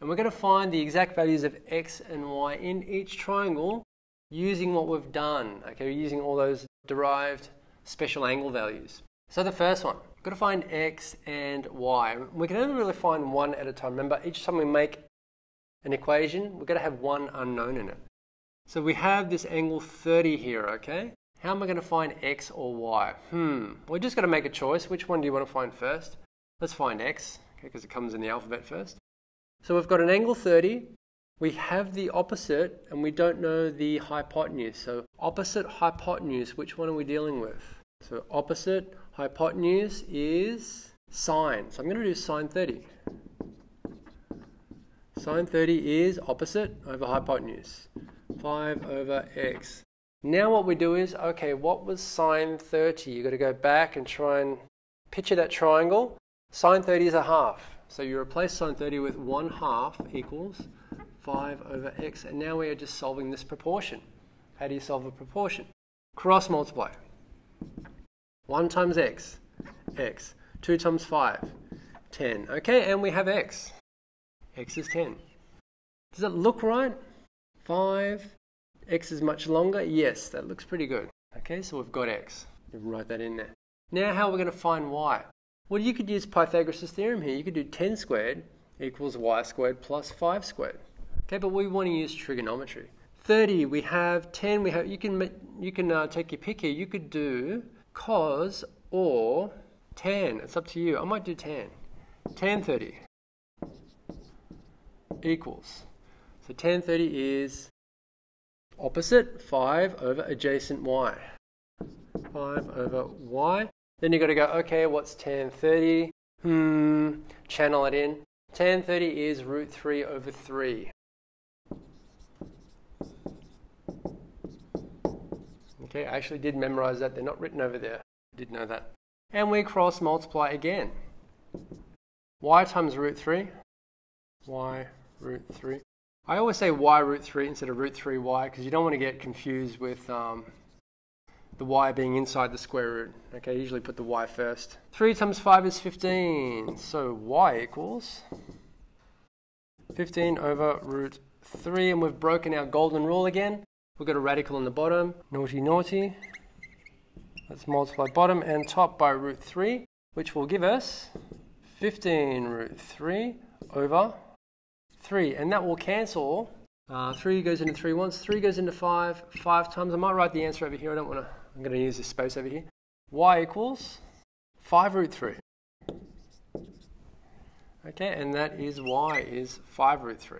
And we're going to find the exact values of x and y in each triangle using what we've done, okay, using all those derived special angle values. So the first one, we've got to find x and y. We can only really find one at a time. Remember, each time we make an equation, we're going to have one unknown in it. So we have this angle 30 here, okay? How am I going to find x or y? Hmm, we're just going to make a choice. Which one do you want to find first? Let's find x, okay, because it comes in the alphabet first. So we've got an angle 30. We have the opposite, and we don't know the hypotenuse. So opposite hypotenuse, which one are we dealing with? So opposite hypotenuse is sine. So I'm going to do sine 30. Sine 30 is opposite over hypotenuse. 5 over x. Now what we do is, okay, what was sine 30? You've got to go back and try and picture that triangle. Sine 30 is a half. So you replace sine 30 with 1 half equals 5 over x. And now we are just solving this proportion. How do you solve a proportion? Cross multiply. 1 times x, x. 2 times 5, 10. Okay, and we have x. x is 10. Does that look right? 5, x is much longer. Yes, that looks pretty good. Okay, so we've got x. Write that in there. Now how are we going to find y? Well, you could use Pythagoras' theorem here. You could do 10 squared equals y squared plus 5 squared. Okay, but we want to use trigonometry. 30, we have 10, we have, you can, you can uh, take your pick here. You could do cos or tan. It's up to you. I might do tan. Tan 30 equals. So tan 30 is opposite 5 over adjacent y. 5 over y. Then you've got to go, okay, what's tan 30? Hmm, channel it in. Tan 30 is root 3 over 3. Okay, I actually did memorize that. They're not written over there. Did know that. And we cross multiply again. y times root 3. y root 3. I always say y root 3 instead of root 3y because you don't want to get confused with um, the y being inside the square root. Okay, usually put the y first. 3 times 5 is 15. So y equals 15 over root 3. And we've broken our golden rule again. We've got a radical on the bottom. Naughty, naughty. Let's multiply bottom and top by root 3, which will give us 15 root 3 over 3. And that will cancel. Uh, 3 goes into 3 once, 3 goes into 5, 5 times. I might write the answer over here. I don't want to I'm going to use this space over here. y equals 5 root 3. Okay, and that is y is 5 root 3.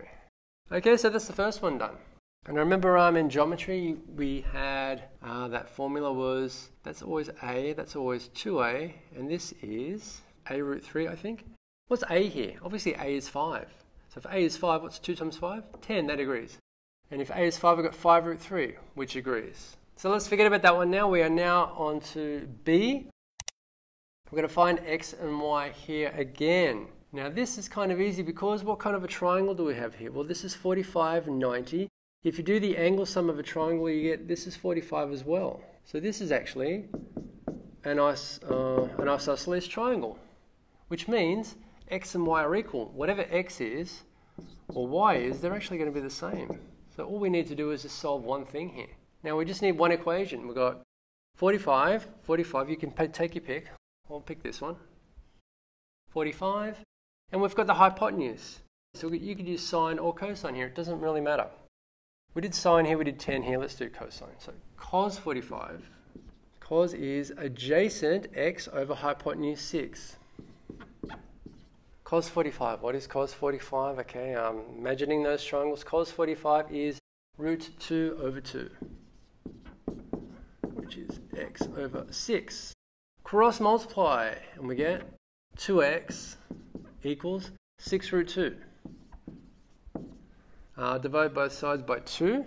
Okay, so that's the first one done. And remember um, in geometry we had uh, that formula was, that's always a, that's always 2a, and this is a root 3 I think. What's a here? Obviously a is 5. So if a is 5, what's 2 times 5? 10, that agrees. And if a is 5, we've got 5 root 3, which agrees. So let's forget about that one now. We are now on to B. We're going to find x and y here again. Now this is kind of easy because what kind of a triangle do we have here? Well, this is 45, 90. If you do the angle sum of a triangle, you get this is 45 as well. So this is actually an, ice, uh, an isosceles triangle, which means x and y are equal. Whatever x is or y is, they're actually going to be the same. So all we need to do is just solve one thing here. Now we just need one equation. We've got 45, 45, you can take your pick. I'll pick this one. 45, and we've got the hypotenuse. So you could use sine or cosine here, it doesn't really matter. We did sine here, we did 10 here, let's do cosine. So cos 45, cos is adjacent x over hypotenuse 6. Cos 45, what is cos 45? Okay, um, imagining those triangles, cos 45 is root 2 over 2 which is x over 6. Cross multiply, and we get 2x equals 6 root 2. Uh, divide both sides by 2.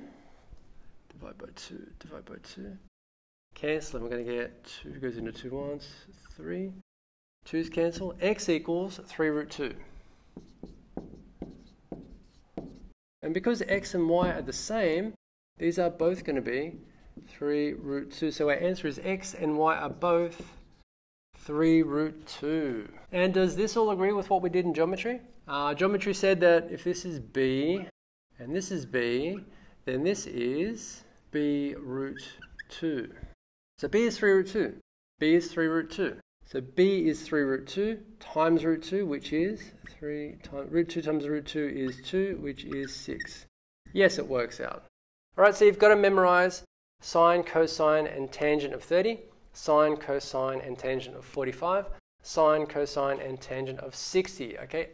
Divide by 2, divide by 2. Cancel, and we're going to get 2 goes into 2 once, 3. 2's cancel. x equals 3 root 2. And because x and y are the same, these are both going to be 3 root 2. So our answer is x and y are both 3 root 2. And does this all agree with what we did in geometry? Uh, geometry said that if this is b and this is b, then this is b root 2. So b is 3 root 2. b is 3 root 2. So b is 3 root 2 times root 2, which is 3 times root 2 times root 2 is 2, which is 6. Yes, it works out. All right, so you've got to memorize sine, cosine, and tangent of 30, sine, cosine, and tangent of 45, sine, cosine, and tangent of 60. Okay,